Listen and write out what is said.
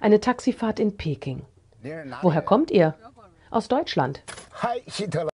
Eine Taxifahrt in Peking. Woher kommt ihr? Aus Deutschland.